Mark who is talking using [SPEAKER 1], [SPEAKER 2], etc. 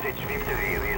[SPEAKER 1] будет